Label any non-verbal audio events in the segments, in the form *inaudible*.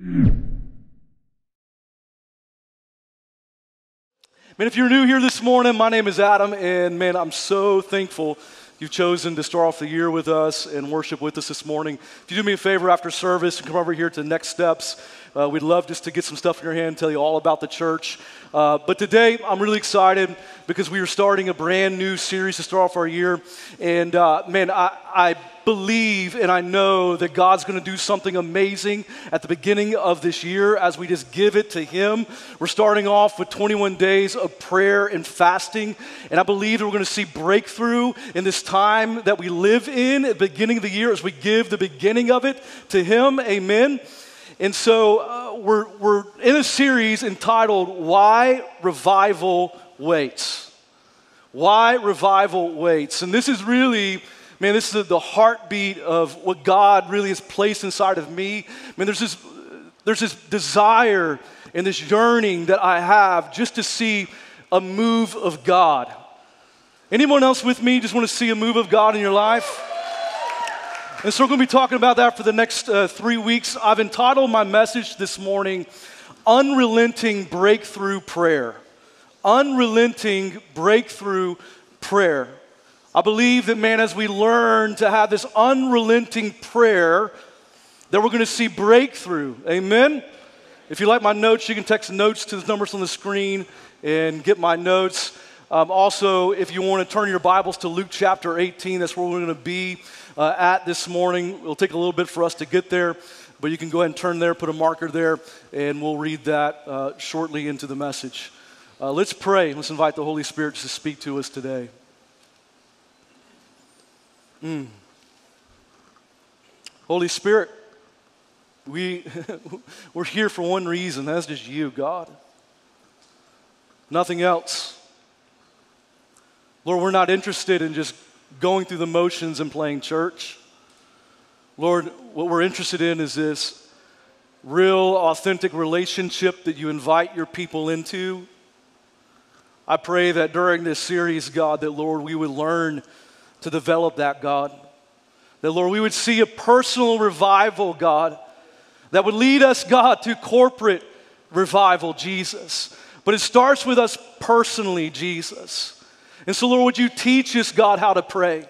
Man, if you're new here this morning, my name is Adam, and man, I'm so thankful you've chosen to start off the year with us and worship with us this morning. If you do me a favor after service and come over here to Next Steps, uh, we'd love just to get some stuff in your hand, tell you all about the church. Uh, but today, I'm really excited because we are starting a brand new series to start off our year. And uh, man, I, I believe and I know that God's going to do something amazing at the beginning of this year as we just give it to Him. We're starting off with 21 days of prayer and fasting, and I believe that we're going to see breakthrough in this time that we live in at the beginning of the year as we give the beginning of it to Him. Amen. And so uh, we're, we're in a series entitled Why Revival Waits. Why Revival Waits. And this is really Man, this is the heartbeat of what God really has placed inside of me. Man, there's this, there's this desire and this yearning that I have just to see a move of God. Anyone else with me just want to see a move of God in your life? And so we're going to be talking about that for the next uh, three weeks. I've entitled my message this morning, Unrelenting Breakthrough Prayer. Unrelenting Breakthrough Prayer. I believe that, man, as we learn to have this unrelenting prayer, that we're going to see breakthrough. Amen? If you like my notes, you can text notes to the numbers on the screen and get my notes. Um, also, if you want to turn your Bibles to Luke chapter 18, that's where we're going to be uh, at this morning. It'll take a little bit for us to get there, but you can go ahead and turn there, put a marker there, and we'll read that uh, shortly into the message. Uh, let's pray. Let's invite the Holy Spirit to speak to us today. Mm. Holy Spirit, we, *laughs* we're here for one reason that's just you, God. Nothing else. Lord, we're not interested in just going through the motions and playing church. Lord, what we're interested in is this real, authentic relationship that you invite your people into. I pray that during this series, God, that Lord, we would learn to develop that, God. That, Lord, we would see a personal revival, God, that would lead us, God, to corporate revival, Jesus. But it starts with us personally, Jesus. And so, Lord, would you teach us, God, how to pray?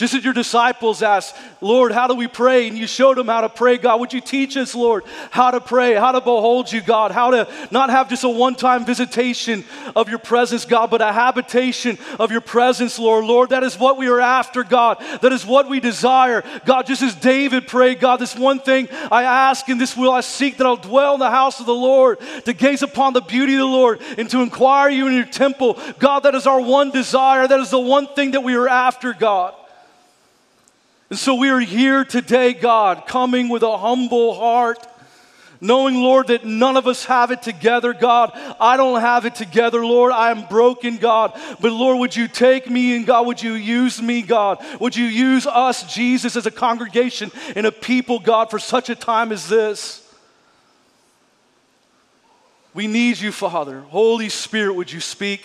Just as your disciples asked, Lord, how do we pray? And you showed them how to pray, God. Would you teach us, Lord, how to pray, how to behold you, God, how to not have just a one time visitation of your presence, God, but a habitation of your presence, Lord. Lord, that is what we are after, God. That is what we desire. God, just as David prayed, God, this one thing I ask and this will I seek that I'll dwell in the house of the Lord, to gaze upon the beauty of the Lord and to inquire you in your temple. God, that is our one desire. That is the one thing that we are after, God. And so we are here today, God, coming with a humble heart, knowing, Lord, that none of us have it together, God. I don't have it together, Lord. I am broken, God. But Lord, would you take me and God, would you use me, God? Would you use us, Jesus, as a congregation and a people, God, for such a time as this? We need you, Father. Holy Spirit, would you speak?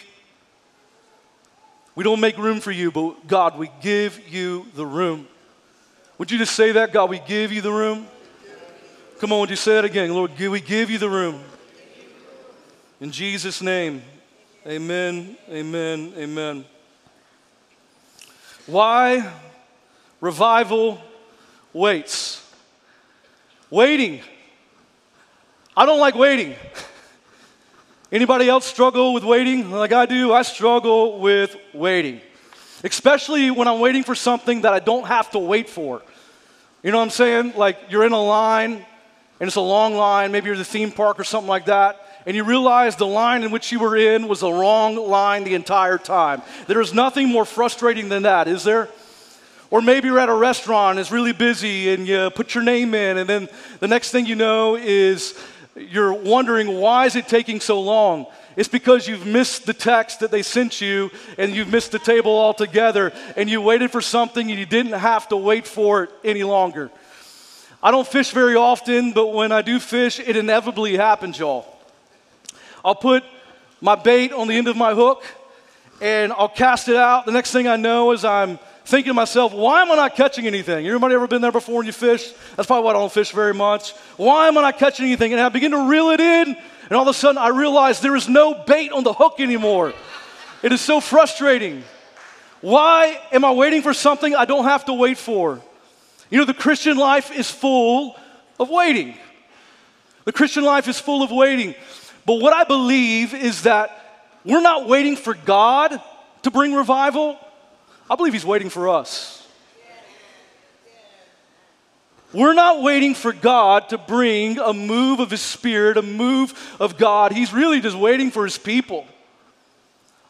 We don't make room for you, but God, we give you the room. Would you just say that? God, we give you the room. Come on, would you say that again? Lord, we give you the room. In Jesus' name, amen, amen, amen. Why revival waits? Waiting. I don't like waiting. *laughs* Anybody else struggle with waiting like I do? I struggle with waiting especially when I'm waiting for something that I don't have to wait for. You know what I'm saying? Like you're in a line and it's a long line, maybe you're at the theme park or something like that, and you realize the line in which you were in was the wrong line the entire time. There is nothing more frustrating than that, is there? Or maybe you're at a restaurant, it's really busy, and you put your name in, and then the next thing you know is you're wondering why is it taking so long? It's because you've missed the text that they sent you and you've missed the table altogether and you waited for something and you didn't have to wait for it any longer. I don't fish very often, but when I do fish, it inevitably happens, y'all. I'll put my bait on the end of my hook and I'll cast it out. The next thing I know is I'm thinking to myself, why am I not catching anything? Anybody ever been there before when you fish? That's probably why I don't fish very much. Why am I not catching anything? And I begin to reel it in, and all of a sudden I realize there is no bait on the hook anymore. It is so frustrating. Why am I waiting for something I don't have to wait for? You know, the Christian life is full of waiting. The Christian life is full of waiting. But what I believe is that we're not waiting for God to bring revival. I believe He's waiting for us. We're not waiting for God to bring a move of His Spirit, a move of God. He's really just waiting for His people.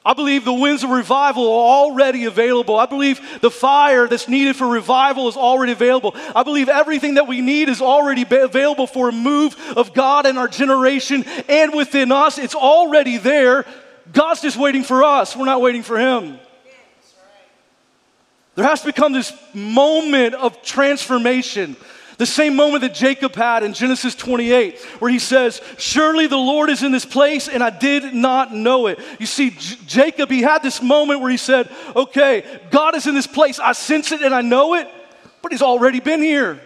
I believe the winds of revival are already available. I believe the fire that's needed for revival is already available. I believe everything that we need is already available for a move of God in our generation and within us. It's already there. God's just waiting for us. We're not waiting for Him. There has to become this moment of transformation the same moment that Jacob had in Genesis 28, where he says, Surely the Lord is in this place, and I did not know it. You see, J- Jacob, he had this moment where he said, Okay, God is in this place. I sense it and I know it, but he's already been here.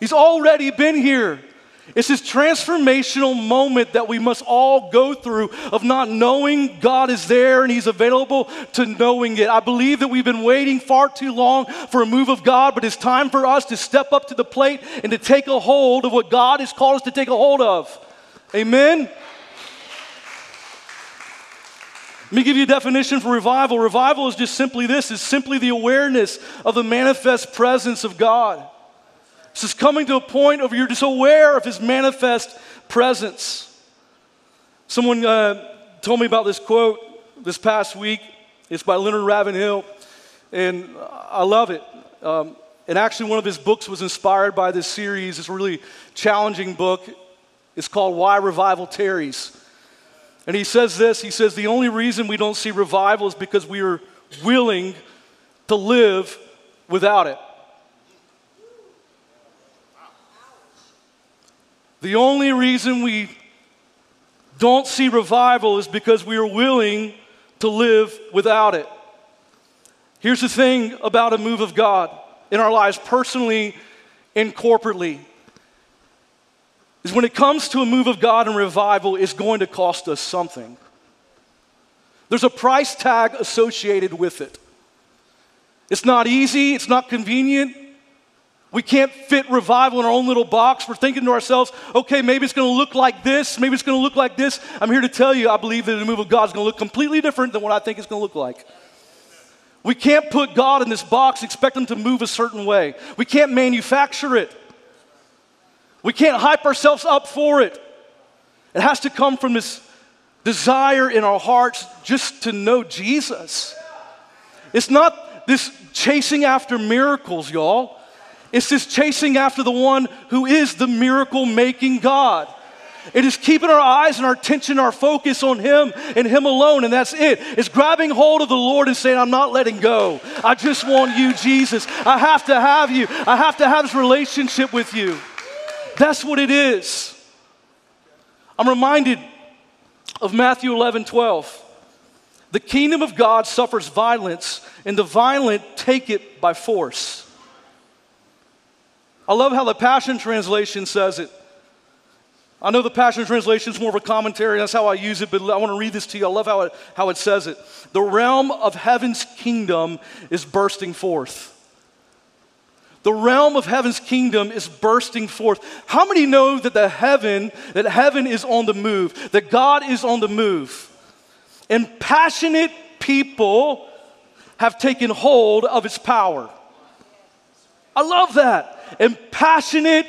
He's already been here. It's this transformational moment that we must all go through of not knowing God is there and He's available to knowing it. I believe that we've been waiting far too long for a move of God, but it's time for us to step up to the plate and to take a hold of what God has called us to take a hold of. Amen? Let me give you a definition for revival. Revival is just simply this it's simply the awareness of the manifest presence of God. This is coming to a point of you're just aware of his manifest presence. Someone uh, told me about this quote this past week. It's by Leonard Ravenhill, and I love it. Um, and actually, one of his books was inspired by this series. It's a really challenging book. It's called Why Revival Tarries. And he says this he says, The only reason we don't see revival is because we are willing to live without it. The only reason we don't see revival is because we are willing to live without it. Here's the thing about a move of God in our lives, personally and corporately, is when it comes to a move of God and revival, it's going to cost us something. There's a price tag associated with it. It's not easy, it's not convenient, we can't fit revival in our own little box. We're thinking to ourselves, okay, maybe it's going to look like this, maybe it's going to look like this. I'm here to tell you, I believe that the move of God is going to look completely different than what I think it's going to look like. We can't put God in this box, expect Him to move a certain way. We can't manufacture it. We can't hype ourselves up for it. It has to come from this desire in our hearts just to know Jesus. It's not this chasing after miracles, y'all. It's this chasing after the one who is the miracle making God. It is keeping our eyes and our attention, our focus on Him and Him alone, and that's it. It's grabbing hold of the Lord and saying, I'm not letting go. I just want you, Jesus. I have to have you. I have to have this relationship with you. That's what it is. I'm reminded of Matthew 11 12. The kingdom of God suffers violence, and the violent take it by force. I love how the Passion Translation says it. I know the Passion Translation is more of a commentary, that's how I use it, but I want to read this to you. I love how it, how it says it. The realm of heaven's kingdom is bursting forth. The realm of heaven's kingdom is bursting forth. How many know that the heaven, that heaven is on the move, that God is on the move? And passionate people have taken hold of its power. I love that and passionate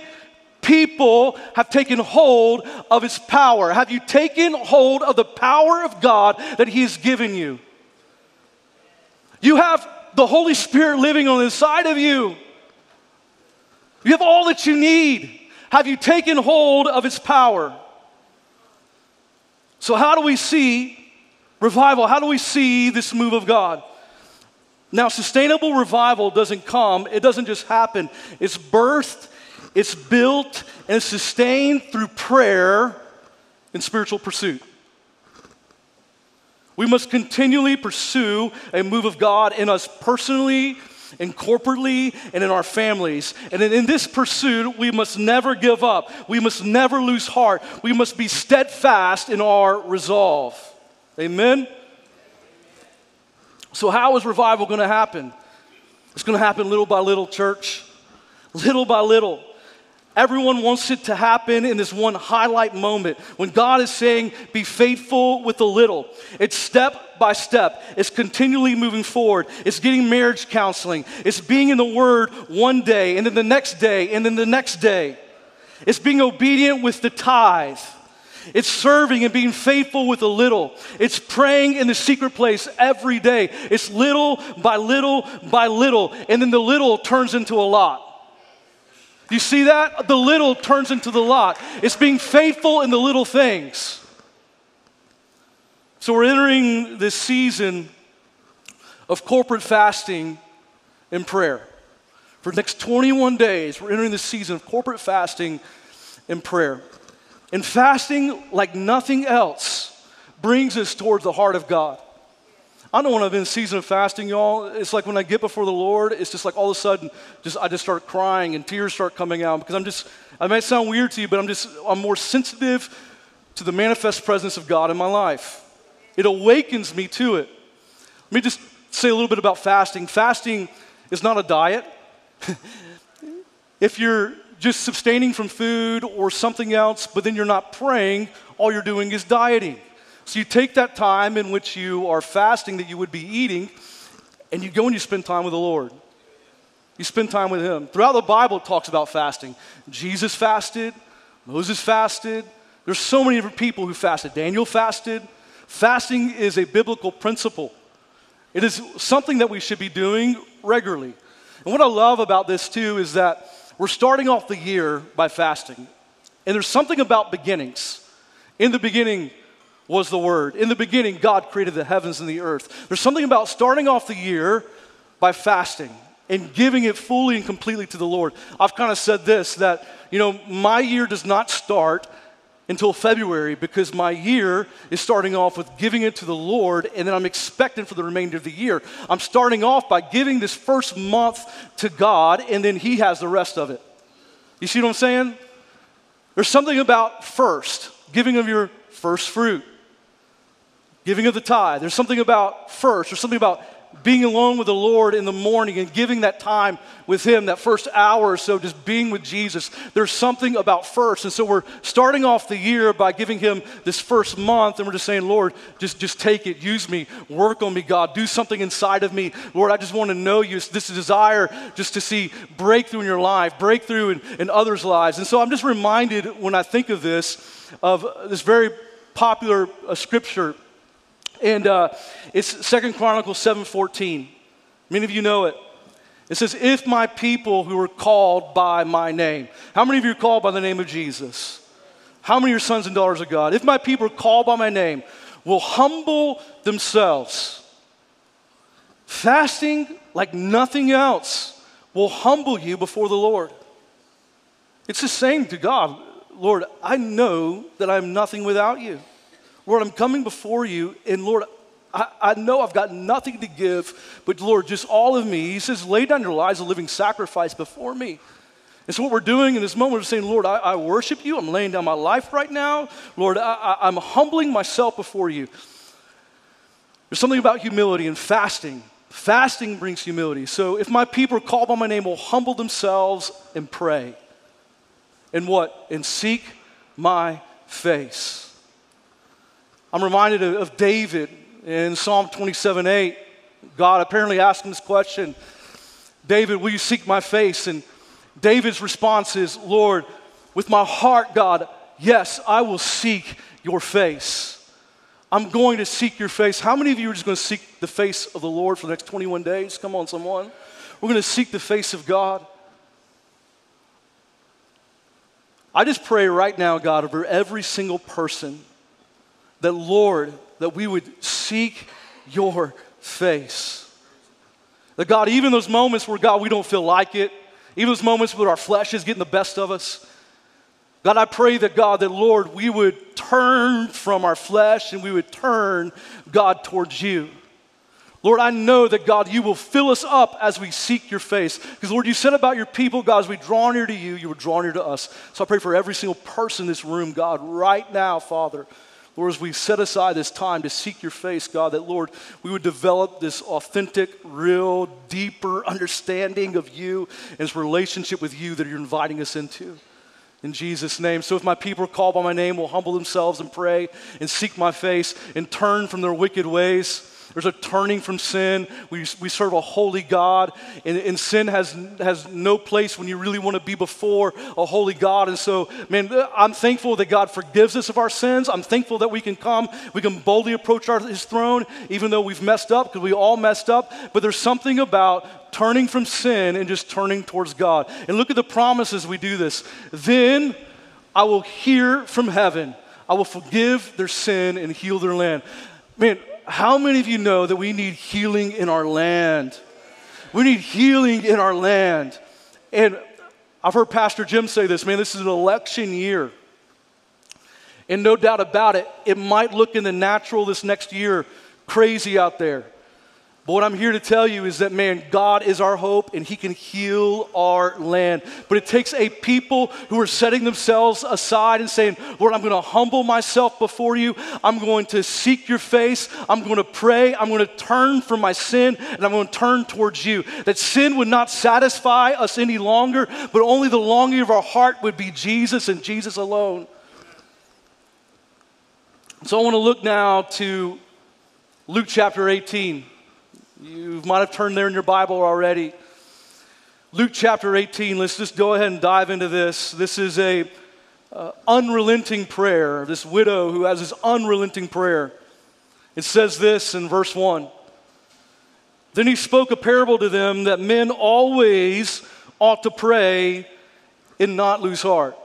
people have taken hold of his power. Have you taken hold of the power of God that he has given you? You have the Holy Spirit living on the inside of you. You have all that you need. Have you taken hold of his power? So, how do we see revival? How do we see this move of God? Now, sustainable revival doesn't come, it doesn't just happen. It's birthed, it's built, and it's sustained through prayer and spiritual pursuit. We must continually pursue a move of God in us personally and corporately and in our families. And in this pursuit, we must never give up. We must never lose heart. We must be steadfast in our resolve. Amen? So, how is revival going to happen? It's going to happen little by little, church. Little by little. Everyone wants it to happen in this one highlight moment when God is saying, Be faithful with the little. It's step by step, it's continually moving forward. It's getting marriage counseling, it's being in the Word one day, and then the next day, and then the next day. It's being obedient with the tithe. It's serving and being faithful with a little. It's praying in the secret place every day. It's little by little by little, and then the little turns into a lot. You see that? The little turns into the lot. It's being faithful in the little things. So we're entering this season of corporate fasting and prayer. For the next 21 days, we're entering this season of corporate fasting and prayer. And fasting, like nothing else, brings us towards the heart of God. I know when I've been in season of fasting, y'all, it's like when I get before the Lord, it's just like all of a sudden, just I just start crying and tears start coming out because I'm just, I might sound weird to you, but I'm just, I'm more sensitive to the manifest presence of God in my life. It awakens me to it. Let me just say a little bit about fasting. Fasting is not a diet. *laughs* if you're just sustaining from food or something else, but then you're not praying, all you're doing is dieting. So you take that time in which you are fasting that you would be eating, and you go and you spend time with the Lord. You spend time with Him. Throughout the Bible, it talks about fasting. Jesus fasted, Moses fasted. There's so many different people who fasted. Daniel fasted. Fasting is a biblical principle. It is something that we should be doing regularly. And what I love about this too is that we're starting off the year by fasting. And there's something about beginnings. In the beginning, was the Word. In the beginning, God created the heavens and the earth. There's something about starting off the year by fasting and giving it fully and completely to the Lord. I've kind of said this that, you know, my year does not start until February because my year is starting off with giving it to the Lord and then I'm expecting for the remainder of the year. I'm starting off by giving this first month to God and then He has the rest of it. You see what I'm saying? There's something about first, giving of your first fruit giving of the tithe. There's something about first, there's something about being alone with the Lord in the morning and giving that time with Him, that first hour or so, just being with Jesus. There's something about first. And so we're starting off the year by giving Him this first month, and we're just saying, Lord, just, just take it, use me, work on me, God, do something inside of me. Lord, I just want to know you. This desire just to see breakthrough in your life, breakthrough in, in others' lives. And so I'm just reminded when I think of this, of this very popular uh, scripture and uh, it's Second Chronicles 7.14. Many of you know it. It says, if my people who are called by my name. How many of you are called by the name of Jesus? How many of your sons and daughters of God? If my people are called by my name, will humble themselves. Fasting like nothing else will humble you before the Lord. It's the same to God. Lord, I know that I'm nothing without you. Lord, I'm coming before you, and Lord, I, I, know I've got nothing to give, but Lord, just all of me. He says, lay down your lives a living sacrifice before me. And so, what we're doing in this moment is saying, Lord, I, I, worship you. I'm laying down my life right now. Lord, I, I'm humbling myself before you. There's something about humility and fasting. Fasting brings humility. So, if my people are called by my name will humble themselves and pray, and what? And seek my face. I'm reminded of, David in Psalm 27 8. God apparently asked him this question David, will you seek my face? And David's response is, Lord, with my heart, God, yes, I will seek your face. I'm going to seek your face. How many of you are just going to seek the face of the Lord for the next 21 days? Come on, someone. We're going to seek the face of God. I just pray right now, God, over every single person that, Lord, that we would seek your face. That, God, even those moments where, God, we don't feel like it, even those moments where our flesh is getting the best of us, God, I pray that, God, that, Lord, we would turn from our flesh and we would turn, God, towards you. Lord, I know that God, you will fill us up as we seek your face. Because, Lord, you said about your people, God, as we draw near to you, you will draw near to us. So I pray for every single person in this room, God, right now, Father. Lord, as we set aside this time to seek your face, God, that, Lord, we would develop this authentic, real, deeper understanding of you and this relationship with you that you're inviting us into. In Jesus' name. So if my people are called by my name will humble themselves and pray and seek my face and turn from their wicked ways. There's a turning from sin. We, we serve a holy God, and, and sin has, has no place when you really want to be before a holy God. And so, man, I'm thankful that God forgives us of our sins. I'm thankful that we can come, we can boldly approach our, His throne, even though we've messed up, because we all messed up. But there's something about turning from sin and just turning towards God. And look at the promises we do this. Then I will hear from heaven. I will forgive their sin and heal their land. Man, how many of you know that we need healing in our land? We need healing in our land. And I've heard Pastor Jim say this man, this is an election year. And no doubt about it, it might look in the natural this next year crazy out there. But what I'm here to tell you is that, man, God is our hope and He can heal our land. But it takes a people who are setting themselves aside and saying, Lord, I'm going to humble myself before you. I'm going to seek your face. I'm going to pray. I'm going to turn from my sin and I'm going to turn towards you. That sin would not satisfy us any longer, but only the longing of our heart would be Jesus and Jesus alone. So I want to look now to Luke chapter 18. You might have turned there in your Bible already. Luke chapter 18, let's just go ahead and dive into this. This is a uh, unrelenting prayer. This widow who has this unrelenting prayer. It says this in verse 1. Then he spoke a parable to them that men always ought to pray and not lose heart.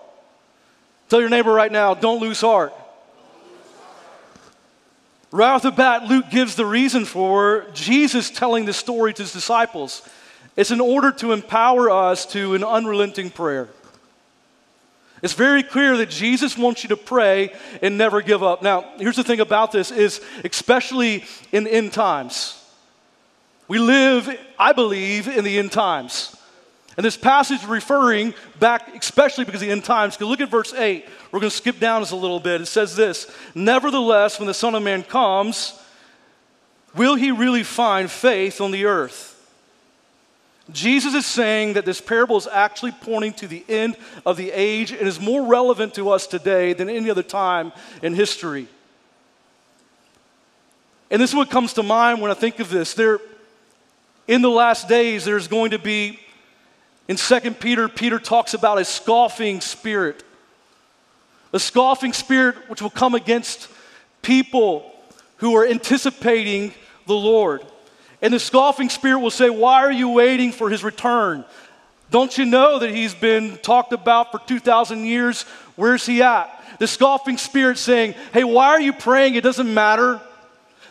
Tell your neighbor right now, don't lose heart. Right off the bat, Luke gives the reason for Jesus telling this story to his disciples. It's in order to empower us to an unrelenting prayer. It's very clear that Jesus wants you to pray and never give up. Now, here's the thing about this is especially in end times. We live, I believe, in the end times. And this passage is referring back, especially because of the end times. Look at verse 8. We're going to skip down just a little bit. It says this Nevertheless, when the Son of Man comes, will he really find faith on the earth? Jesus is saying that this parable is actually pointing to the end of the age and is more relevant to us today than any other time in history. And this is what comes to mind when I think of this. There, in the last days, there's going to be in 2 Peter, Peter talks about a scoffing spirit. A scoffing spirit which will come against people who are anticipating the Lord. And the scoffing spirit will say, Why are you waiting for his return? Don't you know that he's been talked about for 2,000 years? Where's he at? The scoffing spirit saying, Hey, why are you praying? It doesn't matter.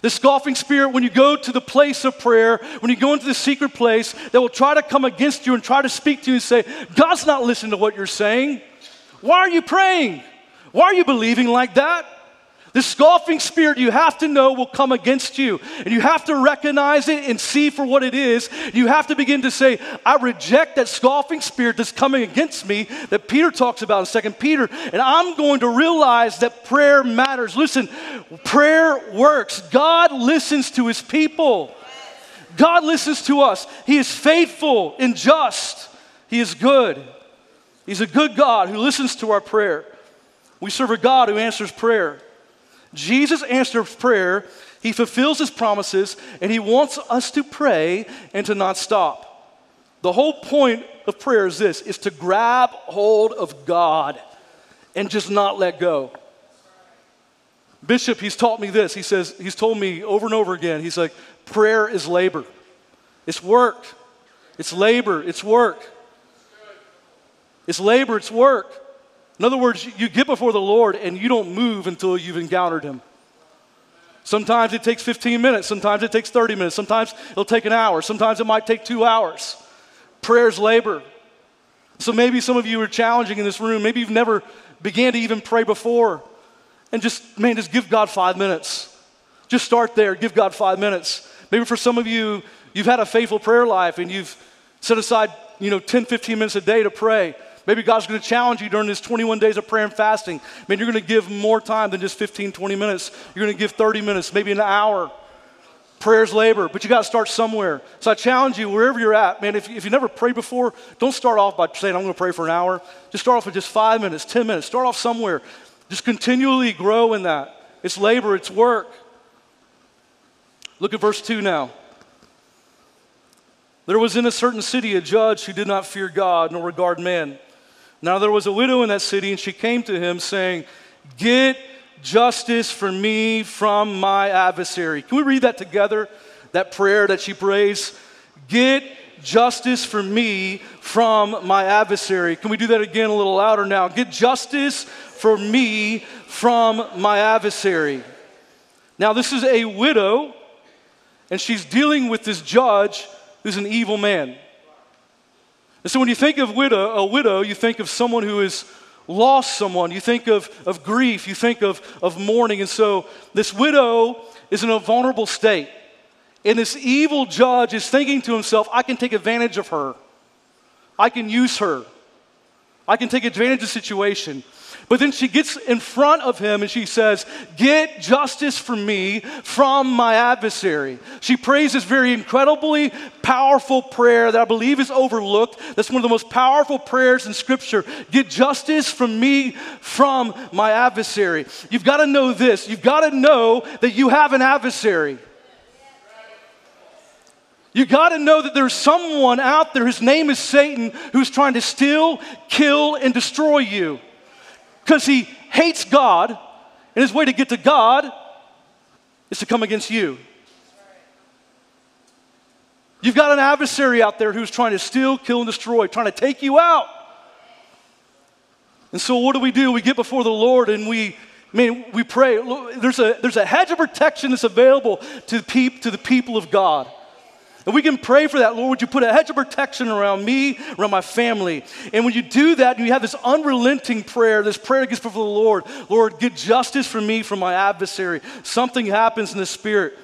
The scoffing spirit, when you go to the place of prayer, when you go into the secret place, that will try to come against you and try to speak to you and say, God's not listening to what you're saying. Why are you praying? Why are you believing like that? The scoffing spirit you have to know will come against you. And you have to recognize it and see for what it is. You have to begin to say, I reject that scoffing spirit that's coming against me that Peter talks about in Second Peter. And I'm going to realize that prayer matters. Listen, prayer works. God listens to his people. God listens to us. He is faithful and just. He is good. He's a good God who listens to our prayer. We serve a God who answers prayer. Jesus answers prayer, he fulfills his promises, and he wants us to pray and to not stop. The whole point of prayer is this is to grab hold of God and just not let go. Bishop, he's taught me this. He says, he's told me over and over again, he's like, prayer is labor. It's work. It's labor. It's work. It's labor. It's work. In other words, you get before the Lord and you don't move until you've encountered Him. Sometimes it takes 15 minutes, sometimes it takes 30 minutes, sometimes it'll take an hour, sometimes it might take two hours. Prayer's labor. So maybe some of you are challenging in this room. Maybe you've never began to even pray before. and just, man, just give God five minutes. Just start there, give God five minutes. Maybe for some of you, you've had a faithful prayer life and you've set aside, you know, 10, 15 minutes a day to pray. Maybe God's going to challenge you during this 21 days of prayer and fasting. Man, you're going to give more time than just 15, 20 minutes. You're going to give 30 minutes, maybe an hour. Prayer's labor, but you got to start somewhere. So I challenge you, wherever you're at, man, if, if you never prayed before, don't start off by saying, I'm going to pray for an hour. Just start off with just five minutes, 10 minutes. Start off somewhere. Just continually grow in that. It's labor, it's work. Look at verse 2 now. There was in a certain city a judge who did not fear God nor regard men. Now there was a widow in that city, and she came to him saying, Get justice for me from my adversary. Can we read that together? That prayer that she prays? Get justice for me from my adversary. Can we do that again a little louder now? Get justice for me from my adversary. Now, this is a widow, and she's dealing with this judge who's an evil man. And so when you think of widow, a widow, you think of someone who has lost someone. You think of, of grief. You think of, of mourning. And so this widow is in a vulnerable state. And this evil judge is thinking to himself, I can take advantage of her. I can use her. I can take advantage of the situation. But then she gets in front of him and she says, Get justice for me from my adversary. She prays this very incredibly powerful prayer that I believe is overlooked. That's one of the most powerful prayers in Scripture. Get justice from me from my adversary. You've got to know this. You've got to know that you have an adversary. You got to know that there's someone out there, his name is Satan, who's trying to steal, kill, and destroy you because he hates God, and his way to get to God is to come against you. You've got an adversary out there who's trying to steal, kill, and destroy, trying to take you out. And so, what do we do? We get before the Lord and we, I mean, we pray. There's a, there's a hedge of protection that's available to the, peop, to the people of God. And we can pray for that. Lord, would you put a hedge of protection around me, around my family? And when you do that, and you have this unrelenting prayer, this prayer gets before the Lord, Lord, get justice for me from my adversary. Something happens in the spirit.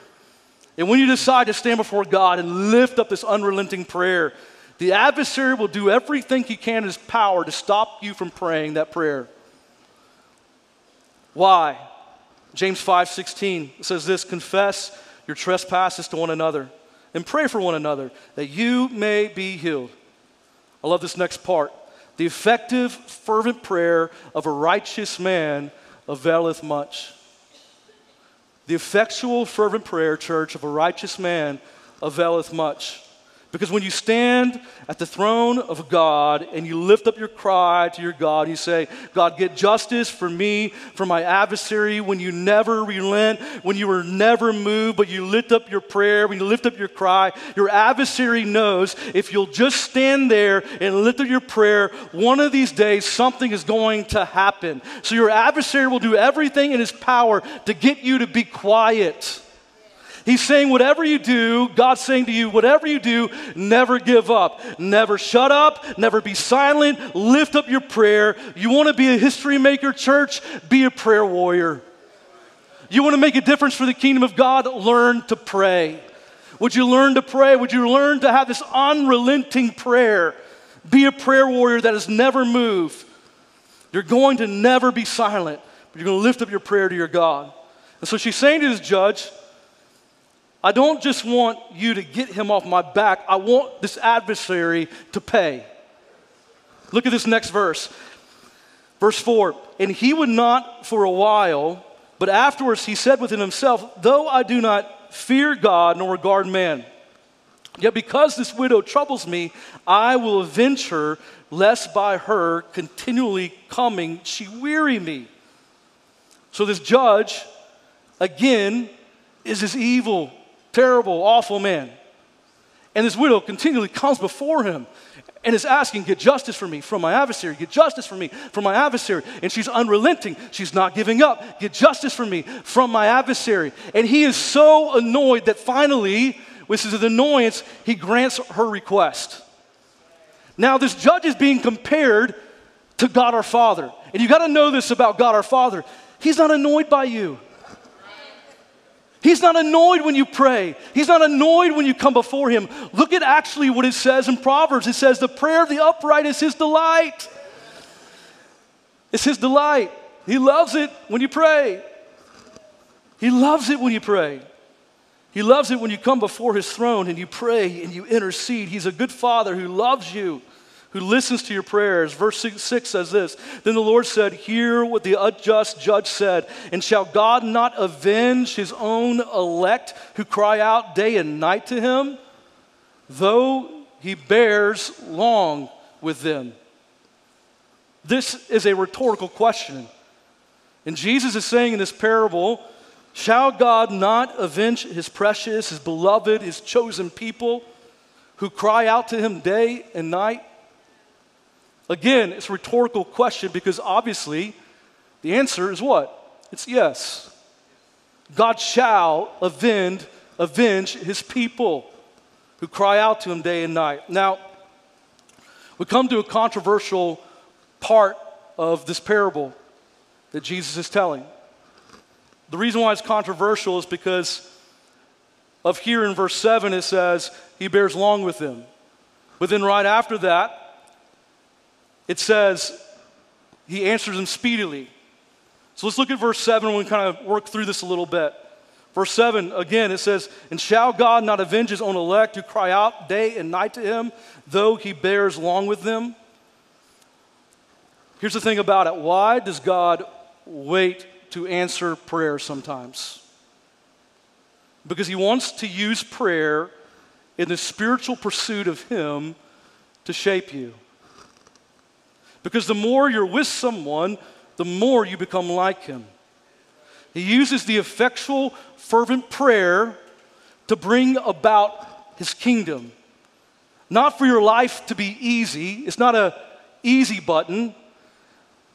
And when you decide to stand before God and lift up this unrelenting prayer, the adversary will do everything he can in his power to stop you from praying that prayer. Why? James 5 16 says this confess your trespasses to one another and pray for one another that you may be healed. I love this next part. The effective, fervent prayer of a righteous man availeth much. The effectual, fervent prayer, church, of a righteous man availeth much. Because when you stand at the throne of God and you lift up your cry to your God, you say, God, get justice for me, for my adversary, when you never relent, when you were never moved, but you lift up your prayer, when you lift up your cry, your adversary knows if you'll just stand there and lift up your prayer, one of these days something is going to happen. So your adversary will do everything in his power to get you to be quiet. He's saying, whatever you do, God's saying to you, whatever you do, never give up. Never shut up. Never be silent. Lift up your prayer. You want to be a history maker, church? Be a prayer warrior. You want to make a difference for the kingdom of God? Learn to pray. Would you learn to pray? Would you learn to have this unrelenting prayer? Be a prayer warrior that has never moved. You're going to never be silent, but you're going to lift up your prayer to your God. And so she's saying to this judge, I don't just want you to get him off my back, I want this adversary to pay. Look at this next verse. Verse 4 And he would not for a while, but afterwards he said within himself, Though I do not fear God nor regard man, yet because this widow troubles me, I will avenge her, lest by her continually coming she weary me. So this judge, again, is this evil terrible, awful man. And this widow continually comes before him and is asking, Get justice for me from my adversary. Get justice for me from my adversary. And she's unrelenting. She's not giving up. Get justice for me from my adversary. And he is so annoyed that finally, with his annoyance, he grants her request. Now, this judge is being compared to God our Father. And you got to know this about God our Father. He's not annoyed by you. He's not annoyed when you pray. He's not annoyed when you come before Him. Look at actually what it says in Proverbs. It says, The prayer of the upright is His delight. It's His delight. He loves it when you pray. He loves it when you pray. He loves it when you come before His throne and you pray and you intercede. He's a good Father who loves you who listens to your prayers. Verse 6 says this Then the Lord said, Hear what the unjust judge said, and shall God not avenge his own elect who cry out day and night to him, though he bears long with them? This is a rhetorical question. And Jesus is saying in this parable, Shall God not avenge his precious, his beloved, his chosen people who cry out to him day and night? Again, it's a rhetorical question because obviously the answer is what? It's yes. God shall avenge, avenge his people who cry out to him day and night. Now, we come to a controversial part of this parable that Jesus is telling. The reason why it's controversial is because of here in verse 7, it says, He bears long with them. But then right after that, it says, He answers them speedily. So let's look at verse 7 and we kind of work through this a little bit. Verse 7, again, it says, And shall God not avenge his own elect who cry out day and night to him, though he bears long with them? Here's the thing about it why does God wait to answer prayer sometimes? Because he wants to use prayer in the spiritual pursuit of him to shape you. Because the more you're with someone, the more you become like him. He uses the effectual, fervent prayer to bring about his kingdom. Not for your life to be easy, it's not a easy button,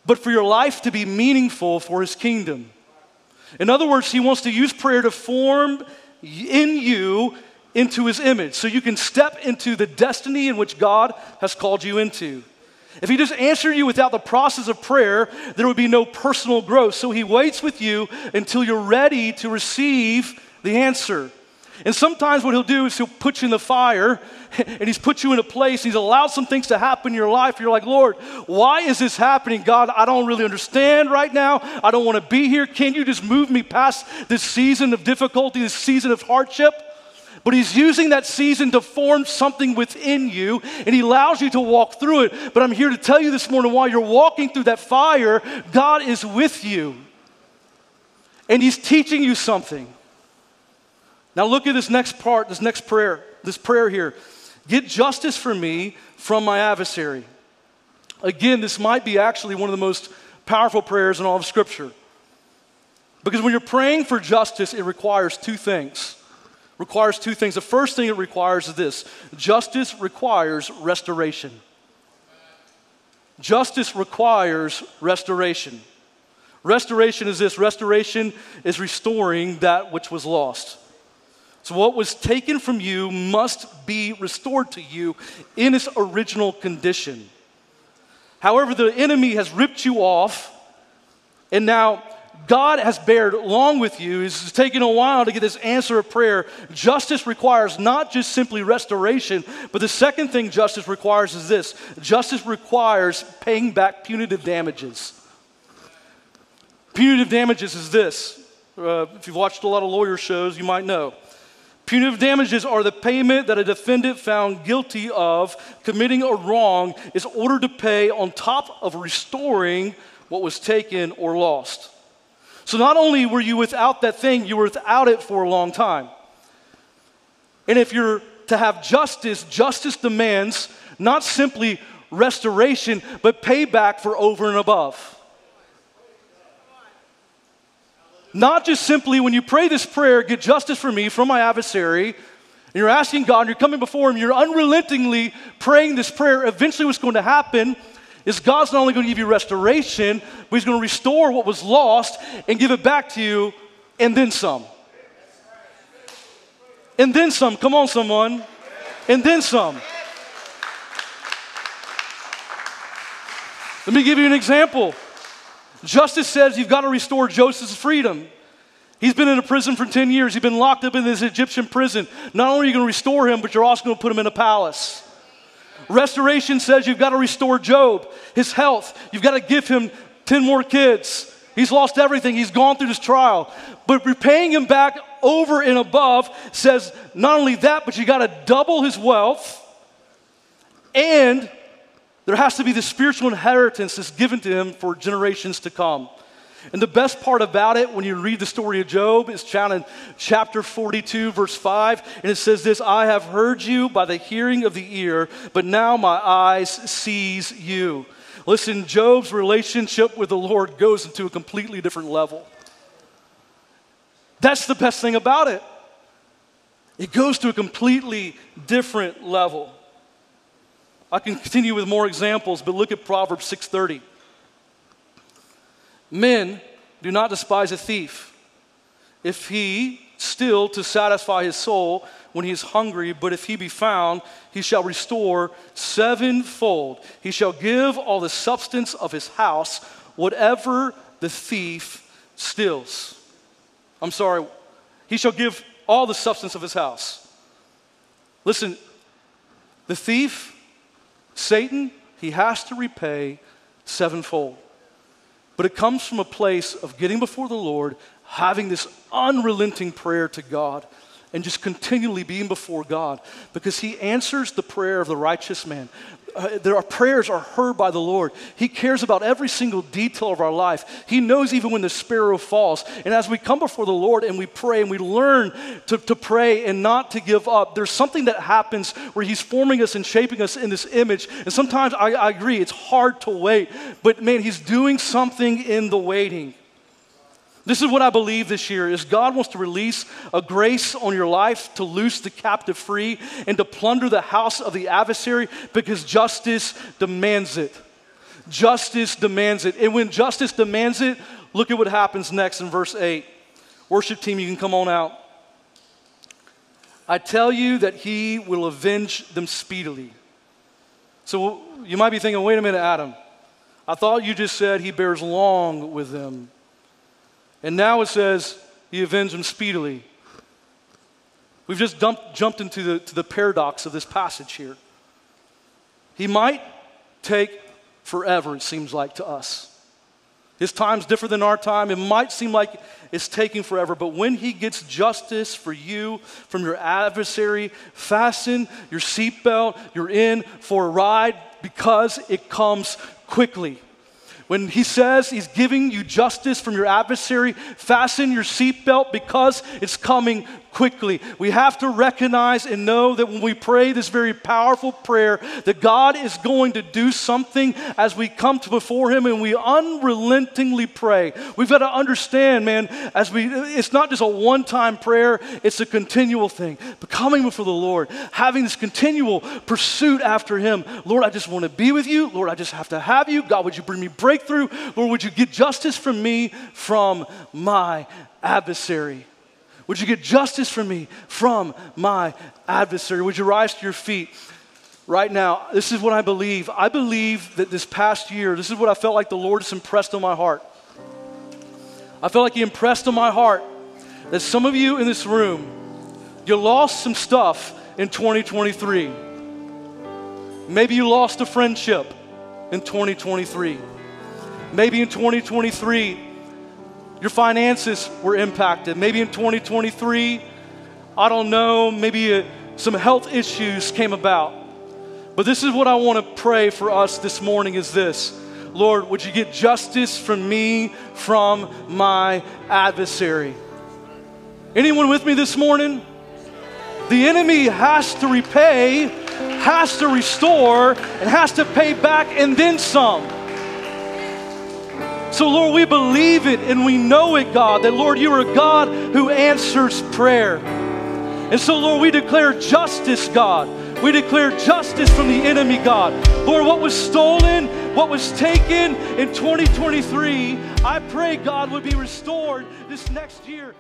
but for your life to be meaningful for his kingdom. In other words, he wants to use prayer to form in you into his image so you can step into the destiny in which God has called you into. If he just answered you without the process of prayer, there would be no personal growth. So he waits with you until you're ready to receive the answer. And sometimes what he'll do is he'll put you in the fire *laughs* and he's put you in a place, he's allowed some things to happen in your life. You're like, Lord, why is this happening? God, I don't really understand right now. I don't want to be here. Can you just move me past this season of difficulty, this season of hardship? But He's using that season to form something within you, and He allows you to walk through it. But I'm here to tell you this morning while you're walking through that fire, God is with you, and He's teaching you something. Now, look at this next part, this next prayer, this prayer here. Get justice for me from my adversary. Again, this might be actually one of the most powerful prayers in all of Scripture. Because when you're praying for justice, it requires two things requires two things. The first thing it requires is this justice requires restoration. Justice requires restoration. Restoration is this restoration is restoring that which was lost. So, what was taken from you must be restored to you in its original condition. However, the enemy has ripped you off, and now God has bared long with you. It's taken a while to get this answer of prayer. Justice requires not just simply restoration, but the second thing justice requires is this justice requires paying back punitive damages. Punitive damages is this. Uh, if you've watched a lot of lawyer shows, you might know. Punitive damages are the payment that a defendant found guilty of committing a wrong is ordered to pay on top of restoring what was taken or lost. So not only were you without that thing, you were without it for a long time. And if you're to have justice, justice demands not simply restoration, but payback for over and above. Not just simply when you pray this prayer, get justice for me from my adversary, and you're asking God, and you're coming before Him, you're unrelentingly praying this prayer. Eventually, what's going to happen is God's not only going to give you restoration, but He's going to restore what was lost and give it back to you, and then some. And then some. Come on, someone. And then some. Let me give you an example. Justice says you've got to restore Joseph's freedom. He's been in a prison for 10 years. He's been locked up in this Egyptian prison. Not only are you going to restore him, but you're also going to put him in a palace. Restoration says you've got to restore Job, his health. You've got to give him 10 more kids. He's lost everything. He's gone through this trial. But repaying him back over and above says not only that, but you got to double his wealth. And there has to be the spiritual inheritance that's given to him for generations to come. And the best part about it, when you read the story of Job, is found in chapter 42, verse 5. And it says this I have heard you by the hearing of the ear, but now my eyes sees you. Listen, Job's relationship with the Lord goes into a completely different level. That's the best thing about it. It goes to a completely different level. I can continue with more examples, but look at Proverbs 6:30. Men do not despise a thief if he steal to satisfy his soul when he is hungry, but if he be found, he shall restore sevenfold. He shall give all the substance of his house, whatever the thief steals. I'm sorry, he shall give all the substance of his house. Listen, the thief, Satan, he has to repay sevenfold. But it comes from a place of getting before the Lord, having this unrelenting prayer to God, and just continually being before God because He answers the prayer of the righteous man. Uh, our prayers are heard by the Lord. He cares about every single detail of our life. He knows even when the sparrow falls. And as we come before the Lord and we pray and we learn to, to pray and not to give up, there's something that happens where He's forming us and shaping us in this image. And sometimes I, I agree, it's hard to wait. But man, He's doing something in the waiting. This is what I believe this year is God wants to release a grace on your life to loose the captive free and to plunder the house of the adversary because justice demands it. Justice demands it. And when justice demands it, look at what happens next in verse 8. Worship team, you can come on out. I tell you that he will avenge them speedily. So you might be thinking, wait a minute, Adam. I thought you just said he bears long with them. And now it says, He avenged them speedily. We've just dumped, jumped into the, to the paradox of this passage here. He might take forever, it seems like to us. His time's different than our time. It might seem like it's taking forever, but when he gets justice for you from your adversary, fasten your seatbelt. You're in for a ride because it comes quickly. When he says he's giving you justice from your adversary, fasten your seatbelt because it's coming quickly. We have to recognize and know that when we pray this very powerful prayer, that God is going to do something as we come to before Him and we unrelentingly pray. We've got to understand, man, as we it's not just a one-time prayer, it's a continual thing. But coming before the Lord, having this continual pursuit after Him. Lord, I just want to be with you. Lord, I just have to have you. God, would you bring me breakthrough? Lord, would you get justice from me from my adversary? Would you get justice for me from my adversary? Would you rise to your feet right now? This is what I believe. I believe that this past year, this is what I felt like the Lord has impressed on my heart. I felt like He impressed on my heart that some of you in this room, you lost some stuff in 2023. Maybe you lost a friendship in 2023. Maybe in 2023, your finances were impacted. Maybe in 2023, I don't know, maybe uh, some health issues came about. But this is what I want to pray for us this morning is this. Lord, would you get justice from me from my adversary? Anyone with me this morning? The enemy has to repay, has to restore, and has to pay back and then some. So, Lord, we believe it and we know it, God, that, Lord, you are a God who answers prayer. And so, Lord, we declare justice, God. We declare justice from the enemy, God. Lord, what was stolen, what was taken in 2023, I pray, God, would be restored this next year.